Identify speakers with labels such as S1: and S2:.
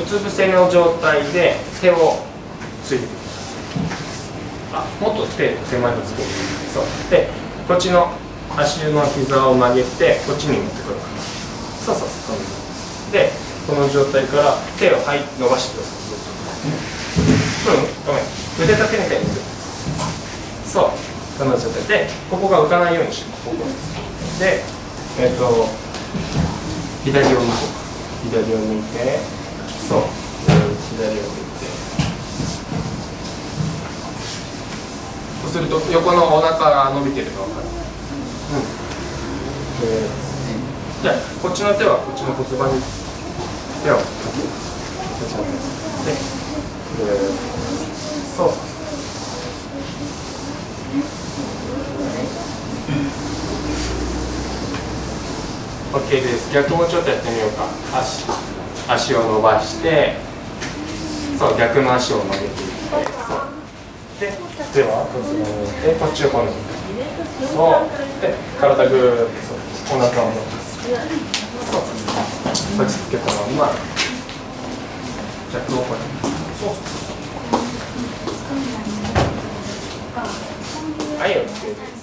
S1: うつ伏せの状態で手をついてください。あもっと手手前につけて。そう。でこっちの足の膝を曲げてこっちに持ってくるそうそうそう。でこの状態から手をはい伸ばしてください。うん。ごめん。腕立てみたいにそう。この状態。でここが浮かないようにします。ここでえっ、と左を向こう。左を向いて。そう。左を向いてそうすると横のお腹が伸びてるの分かる。うん。でじゃあこっちの手はこっちの骨盤に手をかけるこっちの手ででそう。そう。OK です。逆もちょっとやってみようか。足足を伸ばしてそう逆の足を曲げていってで手はこっちに置いてこっちを今度そう。で体ぐーっとお腹を伸ばす。そう。落ち着けたまま。逆をこうやってそう。はい OK です